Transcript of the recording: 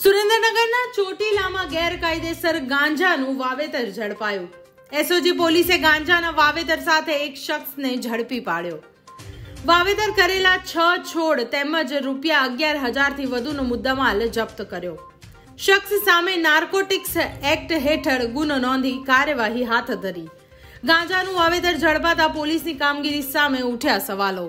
સુરેન્દ્રનગરના ચોટીલામાં ગેરકાયદેસર ગાંજાનું વાવેતર ઝડપાયું. એસઓજી પોલીસે ગાંજાના વાવેતર સાથે એક શખ્સને ઝડપી પાડ્યો. વાવેતર કરેલા છ છોડ તેમજ રૂપિયા અગિયાર હજારથી વધુનો મુદ્દામાલ જપ્ત કર્યો. શખ્સ સામે નાર્કોટિક્સ એક્ટ હેઠળ ગુનો નોંધી કાર્યવાહી હાથ ધરી. ગાંજાનું વાવેતર ઝડપાતા પોલીસની કામગીરી સામે ઉઠ્યા સવાલો.